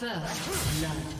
First blood.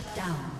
Shut down.